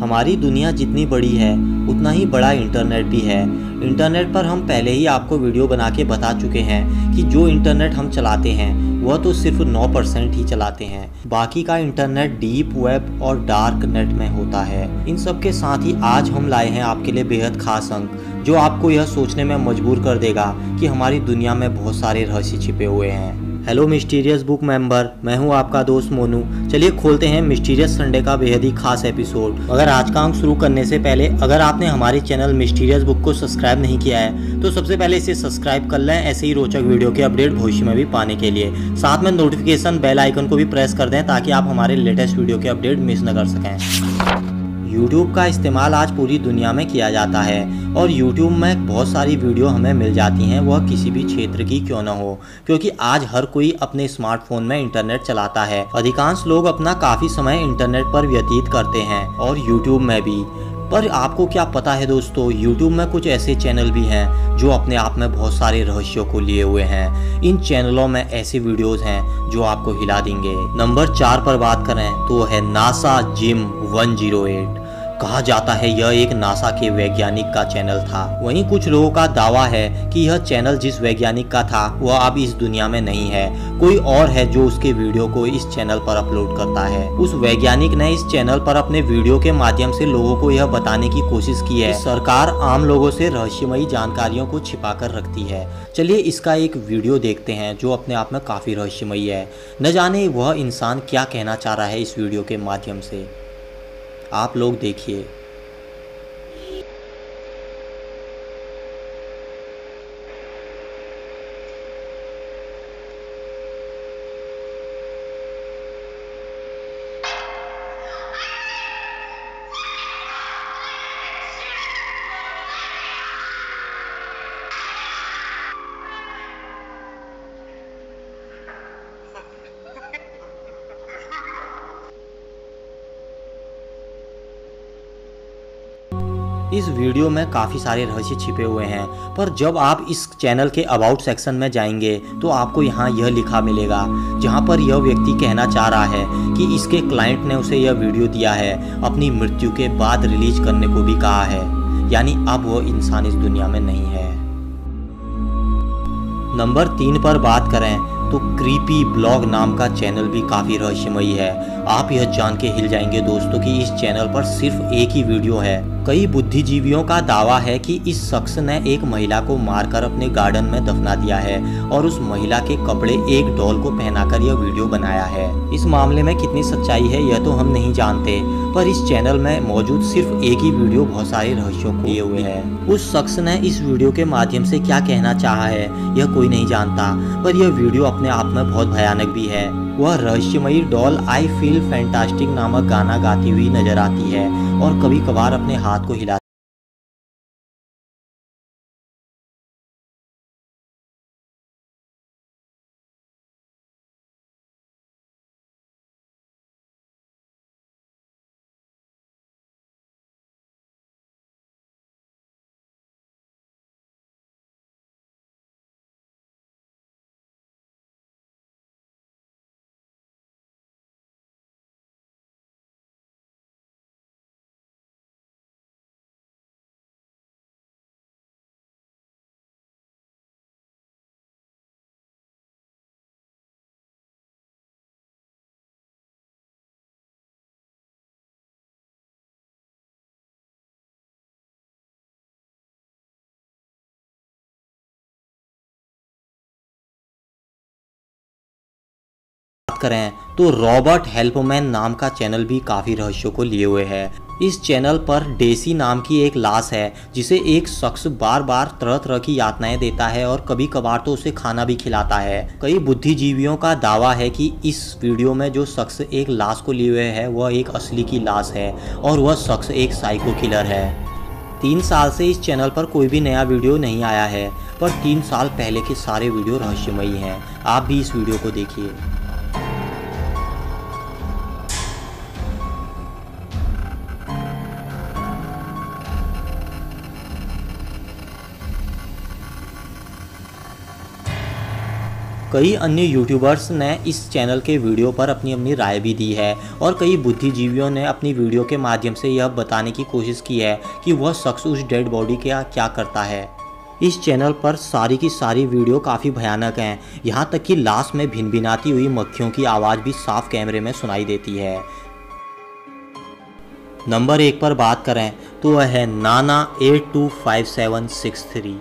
हमारी दुनिया जितनी बड़ी है, उतना ही बड़ा इंटरनेट भी है। इंटरनेट पर हम पहले ही आपको वीडियो बना के बता चुके हैं कि जो इंटरनेट हम चलाते हैं, वह तो सिर्फ़ 9 परसेंट ही चलाते हैं। बाकी का इंटरनेट डीप वेब और डार्क नेट में होता है। इन सब के साथ ही आज हम लाए हैं आपके लिए बेहद खास अंक। जो आपको यह सोचने में मजबूर कर देगा कि हमारी दुनिया में बहुत सारे रहस्य छिपे हुए हैं। हेलो मिस्टीरियस बुक मेंबर मैं हूँ आपका दोस्त मोनू। चलिए खोलते हैं मिस्टीरियस संडे का बेहद ही खास एपिसोड अगर आज का अंक शुरू करने से पहले, अगर आपने हमारे चैनल मिस्टीरियस बुक को सब्सक्राइब नहीं किया है तो सबसे पहले इसे सब्सक्राइब कर लें ऐसे ही रोचक वीडियो के अपडेट भविष्य में भी पाने के लिए। साथ में नोटिफिकेशन बेल आइकन को भी प्रेस कर दें ताकि आप हमारे लेटेस्ट वीडियो के अपडेट मिस न कर सकें। यूट्यूब का इस्तेमाल आज पूरी दुनिया में किया जाता है और यूट्यूब में बहुत सारी वीडियो हमें मिल जाती हैं, वह किसी भी क्षेत्र की क्यों न हो, क्योंकि आज हर कोई अपने स्मार्टफ़ोन में इंटरनेट चलाता है। अधिकांश लोग अपना काफ़ी समय इंटरनेट पर व्यतीत करते हैं और यूट्यूब में भी। पर आपको क्या पता है दोस्तों, YouTube में कुछ ऐसे चैनल भी हैं जो अपने आप में बहुत सारे रहस्यों को लिए हुए हैं। इन चैनलों में ऐसे वीडियोस हैं जो आपको हिला देंगे। नंबर चार पर बात करें तो है नासा जिम 108 कहा जाता है, यह एक नासा के वैज्ञानिक का चैनल था। वहीं कुछ लोगों का दावा है कि यह चैनल जिस वैज्ञानिक का था, वह अब इस दुनिया में नहीं है। कोई और है जो उसके वीडियो को इस चैनल पर अपलोड करता है। उस वैज्ञानिक ने इस चैनल पर अपने वीडियो के माध्यम से लोगों को यह बताने की कोशिश की है सरकार आम लोगों से रहस्यमयी जानकारियों को छिपा कर रखती है। चलिए इसका एक वीडियो देखते हैं, जो अपने आप में काफ़ी रहस्यमयी है। न जाने वह इंसान क्या कहना चाह रहा है इस वीडियो के माध्यम से। आप लोग देखिए। इस वीडियो में काफ़ी सारे रहस्य छिपे हुए हैं, पर जब आप इस चैनल के अबाउट सेक्शन में जाएँगे तो आपको यहाँ यह लिखा मिलेगा, जहाँ पर यह व्यक्ति कहना चाह रहा है कि इसके क्लाइंट ने उसे यह वीडियो दिया है, अपनी मृत्यु के बाद रिलीज़ करने को भी कहा है। यानी अब वह इंसान इस दुनिया में नहीं है। नंबर तीन पर बात करें तो क्रीपी ब्लॉग नाम का चैनल भी काफ़ी रहस्यमयी है। आप यह जान के हिल जाएँगे दोस्तों कि इस चैनल पर सिर्फ़ एक ही वीडियो है। कई बुद्धिजीवियों का दावा है कि इस शख्स ने एक महिला को मारकर अपने गार्डन में दफना दिया है और उस महिला के कपड़े एक डॉल को पहनाकर यह वीडियो बनाया है। इस मामले में कितनी सच्चाई है यह तो हम नहीं जानते, पर इस चैनल में मौजूद सिर्फ़ एक ही वीडियो बहुत सारे रहस्यों को लिए हुए है। उस शख्स ने इस वीडियो के माध्यम से क्या कहना चाहा है, यह कोई नहीं जानता, पर यह वीडियो अपने आप में बहुत भयानक भी है। वह रहस्यमयी डॉल आई फील फैंटास्टिक नामक गाना गाती हुई नज़र आती है और कभी कभार अपने हाथ को हिला करें तो रॉबर्ट हेल्पमैन नाम का चैनल भी काफ़ी रहस्यों को लिए हुए है। इस चैनल पर डेसी नाम की एक लाश है, जिसे एक शख्स बार बार तरह तरह की यातनाएँ देता है और कभी कभार तो उसे खाना भी खिलाता है। कई बुद्धिजीवियों का दावा है कि इस वीडियो में जो शख्स एक लाश को लिए हुए है, वह एक असली की लाश है और वह शख्स एक साइको किलर है। तीन साल से इस चैनल पर कोई भी नया वीडियो नहीं आया है, पर तीन साल पहले के सारे वीडियो रहस्यमयी हैं। आप भी इस वीडियो को देखिए। कई अन्य यूट्यूबर्स ने इस चैनल के वीडियो पर अपनी अपनी राय भी दी है और कई बुद्धिजीवियों ने अपनी वीडियो के माध्यम से यह बताने की कोशिश की है कि वह शख्स उस डेड बॉडी का क्या करता है। इस चैनल पर सारी की सारी वीडियो काफ़ी भयानक हैं। यहाँ तक कि लाश में भिन भिनाती हुई मक्खियों की आवाज़ भी साफ़ कैमरे में सुनाई देती है। नंबर एक पर बात करें तो वह है नाना eight two five seven six three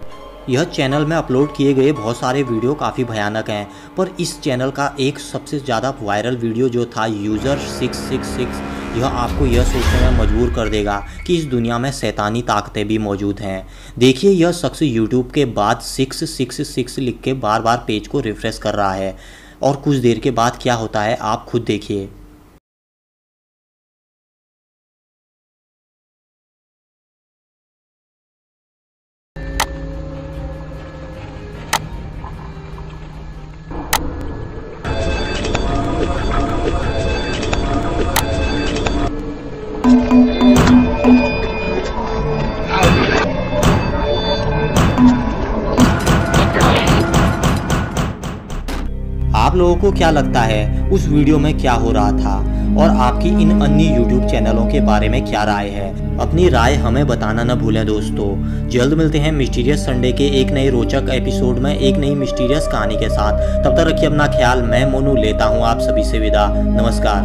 यह चैनल में अपलोड किए गए बहुत सारे वीडियो काफ़ी भयानक हैं, पर इस चैनल का एक सबसे ज़्यादा वायरल वीडियो जो था, यूज़र सिक्स सिक्स सिक्स, यह आपको यह सोचने में मजबूर कर देगा कि इस दुनिया में शैतानी ताकतें भी मौजूद हैं। देखिए, यह शख्स यूट्यूब के बाद सिक्स सिक्स सिक्स लिख के बार बार पेज को रिफ़्रेश कर रहा है, और कुछ देर के बाद क्या होता है, आप खुद देखिए। लोगों को क्या लगता है? उस वीडियो में क्या हो रहा था? और आपकी इन अन्य यूट्यूब चैनलों के बारे में क्या राय है? अपनी राय हमें बताना न भूलें दोस्तों। जल्द मिलते हैं मिस्टीरियस संडे के एक नए रोचक एपिसोड में एक नई मिस्टीरियस कहानी के साथ। तब तक रखिए अपना ख्याल, मैं मोनू लेता हूँ आप सभी से विदा। नमस्कार।